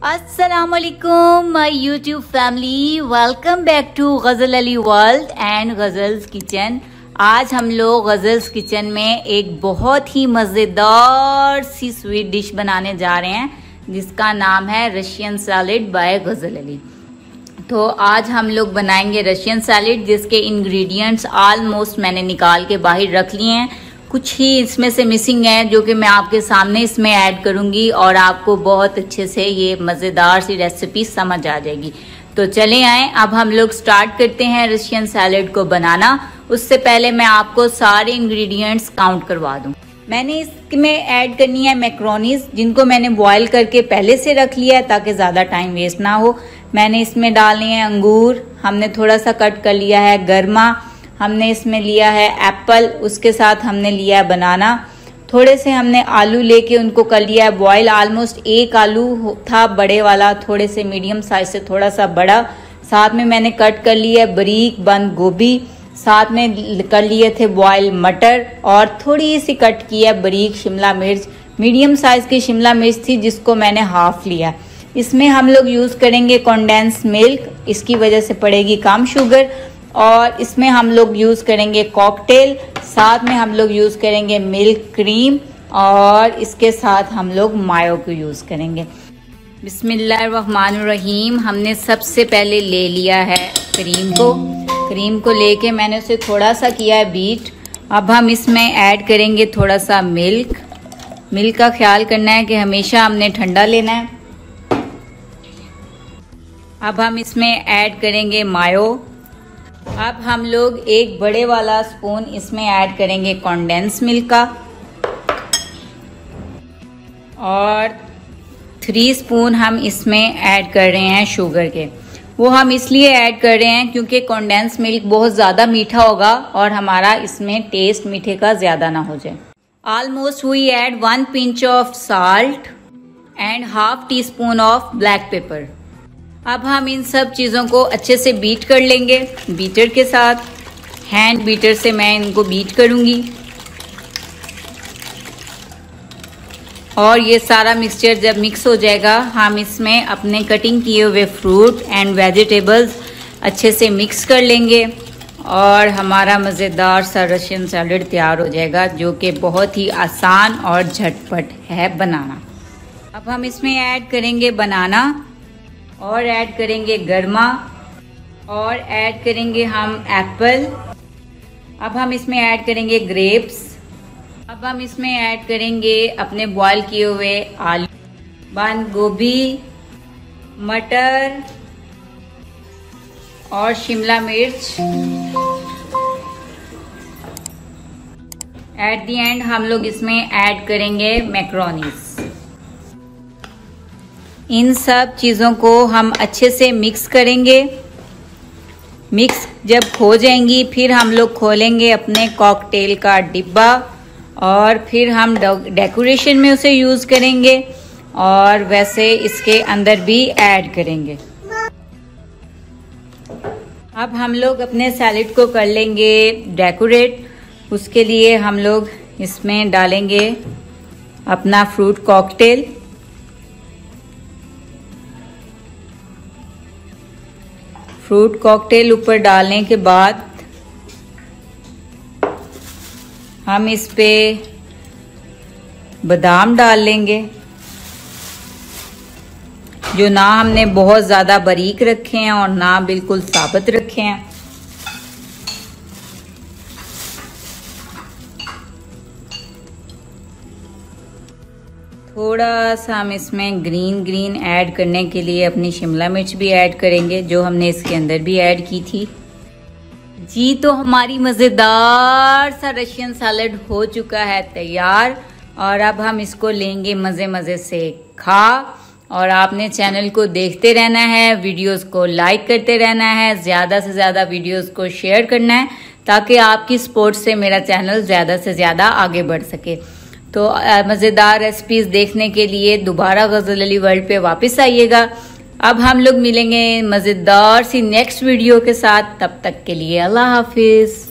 अस्सलाम वालेकुम my YouTube family welcome back to Ghazal Ali world and Ghazal's kitchen आज हम लोग गज़ल्स किचन में एक बहुत ही मज़ेदार सी स्वीट डिश बनाने जा रहे हैं, जिसका नाम है Russian salad by Ghazal Ali तो आज हम लोग बनाएँगे रशियन सैलेड जिसके इंग्रेडिएंट्स ऑलमोस्ट मैंने निकाल के बाहर रख लिए हैं। कुछ ही इसमें से मिसिंग है, जो कि मैं आपके सामने इसमें ऐड करूँगी और आपको बहुत अच्छे से ये मज़ेदार सी रेसिपी समझ आ जाएगी। तो चले आए, अब हम लोग स्टार्ट करते हैं रशियन सैलेड को बनाना। उससे पहले मैं आपको सारे इंग्रेडिएंट्स काउंट करवा दूँ। मैंने इसमें ऐड करनी है मैक्रोनीज जिनको मैंने बॉईल करके पहले से रख लिया है, ताकि ज़्यादा टाइम वेस्ट ना हो। मैंने इसमें डालने हैं अंगूर, हमने थोड़ा सा कट कर लिया है गर्मा। हमने इसमें लिया है एप्पल, उसके साथ हमने लिया है बनाना। थोड़े से हमने आलू लेके उनको कर लिया है बॉयल ऑलमोस्ट एक आलू था बड़े वाला, थोड़े से मीडियम साइज़ से, थोड़ा सा बड़ा। साथ में मैंने कट कर लिया है बरीक बंद गोभी। साथ में कर लिए थे बॉयल मटर और थोड़ी सी कट की है बरीक शिमला मिर्च। मीडियम साइज़ की शिमला मिर्च थी, जिसको मैंने हाफ़ लिया इसमें हम लोग यूज़ करेंगे कॉन्डेंस मिल्क इसकी वजह से पड़ेगी कम शुगर और इसमें हम लोग यूज़ करेंगे कॉकटेल साथ में हम लोग यूज़ करेंगे मिल्क क्रीम और इसके साथ हम लोग मायो को यूज़ करेंगे। बिस्मिल्लाहिर्रहमानिर्रहीम, हमने सबसे पहले ले लिया है क्रीम को। क्रीम को लेके मैंने उसे थोड़ा सा किया है बीट अब हम इसमें ऐड करेंगे थोड़ा सा मिल्क मिल्क का ख्याल करना है कि हमेशा हमने ठंडा लेना है। अब हम इसमें ऐड करेंगे मायो। अब हम लोग एक बड़े वाला स्पून इसमें ऐड करेंगे कॉन्डेंस मिल्क का। और थ्री स्पून हम इसमें ऐड कर रहे हैं शुगर के। वो हम इसलिए ऐड कर रहे हैं क्योंकि कॉन्डेंस मिल्क बहुत ज़्यादा मीठा होगा और हमारा इसमें टेस्ट मीठे का ज़्यादा ना हो जाए। Almost we add one pinch of salt and half teaspoon of black pepper अब हम इन सब चीज़ों को अच्छे से बीट कर लेंगे बीटर के साथ। हैंड बीटर से मैं इनको बीट करूँगी। और ये सारा मिक्सचर जब मिक्स हो जाएगा, हम इसमें अपने कटिंग किए हुए फ्रूट एंड वेजिटेबल्स अच्छे से मिक्स कर लेंगे। और हमारा मज़ेदार सा रशियन सैलड तैयार हो जाएगा, जो कि बहुत ही आसान और झटपट है बनाना। अब हम इसमें ऐड करेंगे बनाना और ऐड करेंगे गर्मा, और ऐड करेंगे हम एप्पल अब हम इसमें ऐड करेंगे ग्रेप्स अब हम इसमें ऐड करेंगे अपने बॉईल किए हुए आलू, बंद गोभी, मटर, और शिमला मिर्च. एट दी एंड हम लोग इसमें ऐड करेंगे मैक्रोनीस इन सब चीज़ों को हम अच्छे से मिक्स करेंगे। मिक्स जब हो जाएँगी, फिर हम लोग खोलेंगे अपने कॉकटेल का डिब्बा और फिर हम डेकोरेशन में उसे यूज़ करेंगे और वैसे इसके अंदर भी ऐड करेंगे। अब हम लोग अपने सैलेड को कर लेंगे डेकोरेट उसके लिए हम लोग इसमें डालेंगे अपना फ्रूट कॉकटेल फ्रूट कॉकटेल ऊपर डालने के बाद हम इस पे बादाम डाल लेंगे, जो ना हमने बहुत ज़्यादा बारीक रखे हैं और ना बिल्कुल साबित रखे हैं। थोड़ा सा हम इसमें ग्रीन ग्रीन ऐड करने के लिए अपनी शिमला मिर्च भी ऐड करेंगे, जो हमने इसके अंदर भी ऐड की थी। जी तो हमारी मज़ेदार सा रशियन सैलड हो चुका है तैयार, और अब हम इसको लेंगे मज़े मज़े से खा। और आपने चैनल को देखते रहना है वीडियोस को लाइक करते रहना है, ज़्यादा से ज़्यादा वीडियोस को शेयर करना है, ताकि आपकी सपोर्ट से मेरा चैनल ज़्यादा से ज़्यादा आगे बढ़ सके। तो मज़ेदार रेसिपीज़ देखने के लिए दोबारा गज़ल अली वर्ल्ड पे वापस आइएगा। अब हम लोग मिलेंगे मज़ेदार सी नेक्स्ट वीडियो के साथ। तब तक के लिए अल्लाह हाफिज़।